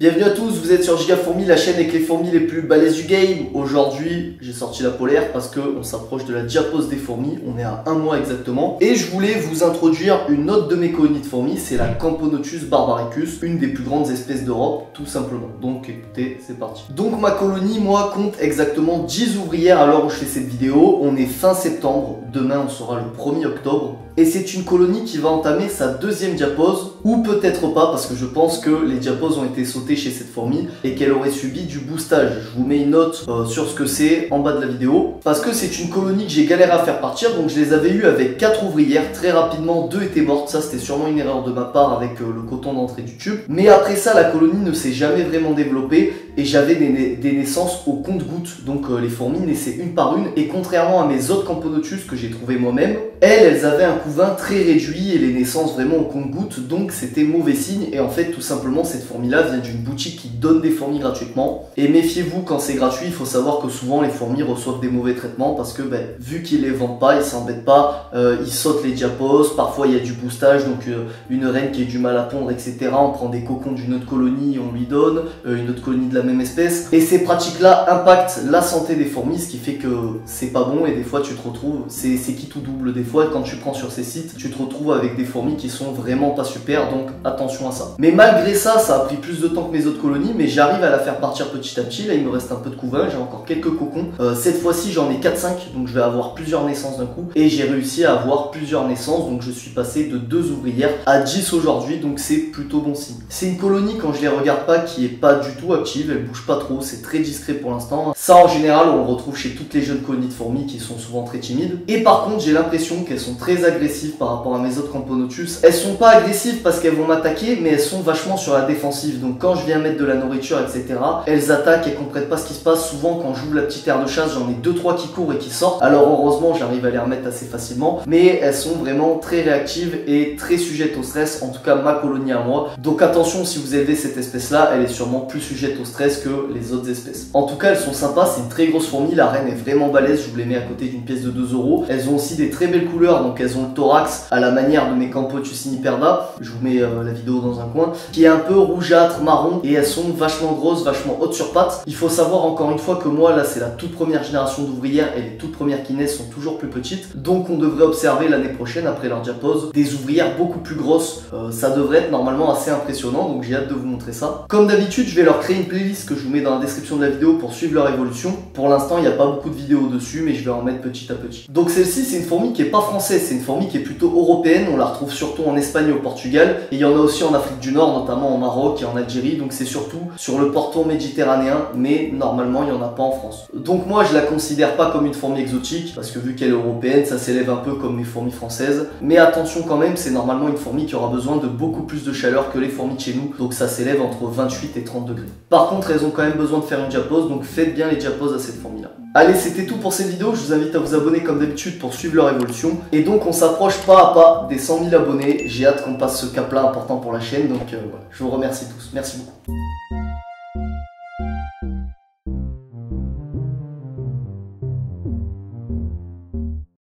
Bienvenue à tous, vous êtes sur Gigafourmi, la chaîne avec les fourmis les plus balèzes du game. Aujourd'hui, j'ai sorti la polaire parce qu'on s'approche de la diapose des fourmis, on est à un mois exactement. Et je voulais vous introduire une autre de mes colonies de fourmis, c'est la Camponotus barbaricus, une des plus grandes espèces d'Europe, tout simplement. Donc écoutez, c'est parti. Donc ma colonie, moi, compte exactement 10 ouvrières à l'heure où je fais cette vidéo. On est fin septembre, demain on sera le 1er octobre. Et c'est une colonie qui va entamer sa deuxième diapose, ou peut-être pas, parce que je pense que les diaposes ont été sautées chez cette fourmi et qu'elle aurait subi du boostage. Je vous mets une note euh, sur ce que c'est en bas de la vidéo, parce que c'est une colonie que j'ai galéré à faire partir, donc je les avais eues avec quatre ouvrières. Très rapidement, deux étaient mortes, ça c'était sûrement une erreur de ma part avec euh, le coton d'entrée du tube. Mais après ça, la colonie ne s'est jamais vraiment développée et j'avais des, naissances au compte-gouttes. Donc euh, les fourmis naissaient une par une et contrairement à mes autres Camponotus que j'ai trouvé moi-même, elles, elles avaient un couvain très réduit et les naissances vraiment au compte-gouttes, donc c'était mauvais signe. Et en fait, tout simplement, cette fourmi-là vient d'une boutique qui donne des fourmis gratuitement. Et méfiez-vous quand c'est gratuit, il faut savoir que souvent les fourmis reçoivent des mauvais traitements parce que ben, vu qu'ils les vendent pas, ils s'embêtent pas, euh, ils sautent les diaposes, parfois il y a du boostage, donc euh, une reine qui a du mal à pondre, etc. On prend des cocons d'une autre colonie, on lui donne, une autre colonie de la même espèce. Et ces pratiques-là impactent la santé des fourmis, ce qui fait que c'est pas bon et des fois tu te retrouves, c'est qui tout double? Des fois quand tu prends sur ces sites, tu te retrouves avec des fourmis qui sont vraiment pas super, donc attention à ça. Mais malgré ça, ça a pris plus de temps mes autres colonies, mais j'arrive à la faire partir petit à petit. Là, il me reste un peu de couvain, j'ai encore quelques cocons. Euh, cette fois-ci, j'en ai 4-5, donc je vais avoir plusieurs naissances d'un coup. Et j'ai réussi à avoir plusieurs naissances, donc je suis passé de 2 ouvrières à 10 aujourd'hui, donc c'est plutôt bon signe. C'est une colonie, quand je les regarde pas, qui est pas du tout active, elle bouge pas trop, c'est très discret pour l'instant. Ça, en général, on le retrouve chez toutes les jeunes colonies de fourmis qui sont souvent très timides. Et par contre, j'ai l'impression qu'elles sont très agressives par rapport à mes autres Camponotus. Elles sont pas agressives parce qu'elles vont m'attaquer, mais elles sont vachement sur la défensive. Donc quand je viens mettre de la nourriture, etc., elles attaquent et comprennent pas ce qui se passe. Souvent, quand j'ouvre la petite aire de chasse, j'en ai 2-3 qui courent et qui sortent. Alors heureusement, j'arrive à les remettre assez facilement, mais elles sont vraiment très réactives et très sujettes au stress, en tout cas ma colonie à moi. Donc attention, si vous élevez cette espèce-là, elle est sûrement plus sujette au stress que les autres espèces. En tout cas, elles sont sympas, c'est une très grosse fourmi, la reine est vraiment balèze, je vous les mets à côté d'une pièce de 2 euros. Elles ont aussi des très belles couleurs, donc elles ont le thorax à la manière de mes Campotus perda, je vous mets euh, la vidéo dans un coin, qui est un peu rougeâtre, marron, et elles sont vachement grosses, vachement hautes sur pattes. Il faut savoir encore une fois que moi, là, c'est la toute première génération d'ouvrières, et les toutes premières naissent sont toujours plus petites, donc on devrait observer l'année prochaine, après leur diapose, des ouvrières beaucoup plus grosses. Euh, ça devrait être normalement assez impressionnant, donc j'ai hâte de vous montrer ça. Comme d'habitude, je vais leur créer une playlist que je vous mets dans la description de la vidéo pour suivre leur évolution. Pour l'instant, il n'y a pas beaucoup de vidéos dessus, mais je vais en mettre petit à petit. Donc celle-ci, c'est une fourmi qui est pas française, c'est une fourmi qui est plutôt européenne. On la retrouve surtout en Espagne et au Portugal. Et il y en a aussi en Afrique du Nord, notamment en Maroc et en Algérie. Donc c'est surtout sur le porton méditerranéen, mais normalement, il n'y en a pas en France. Donc moi, je la considère pas comme une fourmi exotique, parce que vu qu'elle est européenne, ça s'élève un peu comme mes fourmis françaises. Mais attention quand même, c'est normalement une fourmi qui aura besoin de beaucoup plus de chaleur que les fourmis de chez nous. Donc ça s'élève entre 28 et 30 degrés. Par contre, elles ont quand même besoin de faire une diapose, donc faites bien les diaposes à cette fourmi-là. Allez, c'était tout pour cette vidéo. Je vous invite à vous abonner comme d'habitude pour suivre leur évolution. Et donc, on s'approche pas à pas des 100 000 abonnés. J'ai hâte qu'on passe ce cap-là important pour la chaîne. Donc, euh, je vous remercie tous. Merci beaucoup.